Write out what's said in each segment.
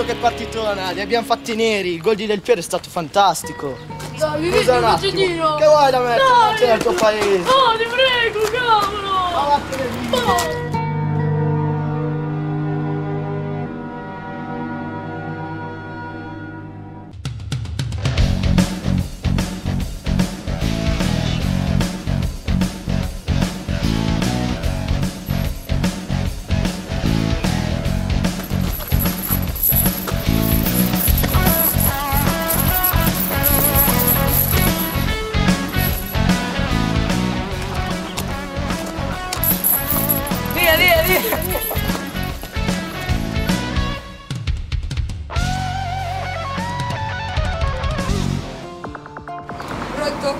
visto che partitona, li abbiamo fatti neri, il gol di Del Piero è stato fantastico. Dai, mi Scusa un attimo, che vuoi da tuo paese? Oh, ti prego, cavolo! Pronto?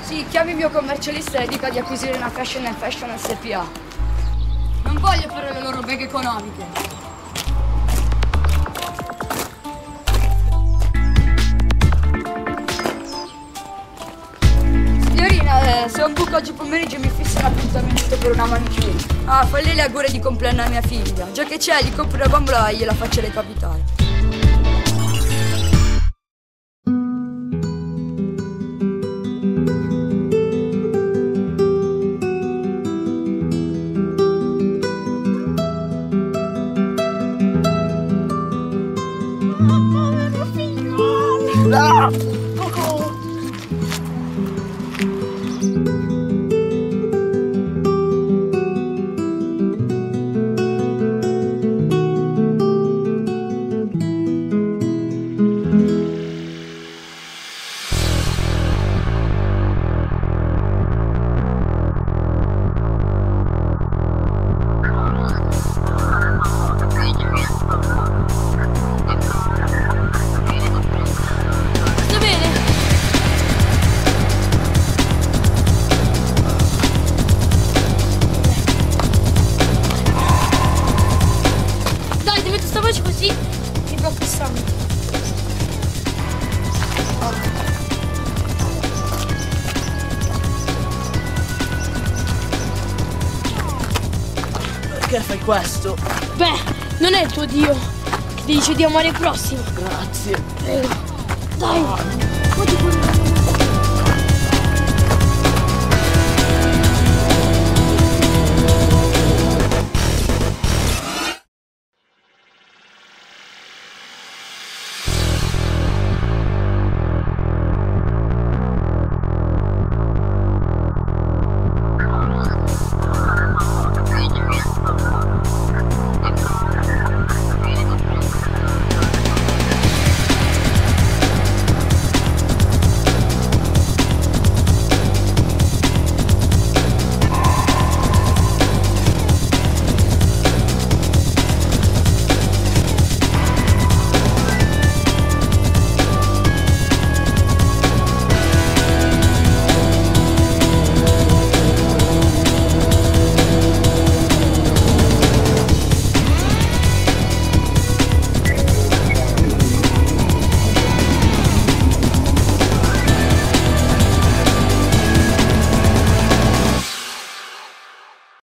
Sì, chiami il mio commercialista e dica di acquisire una Fashion and Fashion SPA. Non voglio fare le loro beghe economiche. Signorina, eh, se ho un buco oggi pomeriggio mi un appuntamento per una manicure. Ah, falli le augure di compleanno a mia figlia. Già che c'è, gli compro una bambola e gliela faccio recapitare. Ah! Voce così ti va passando. Perché fai questo? Beh, non è il tuo dio che ti dice di amare il prossimo. Grazie. Dai, pure.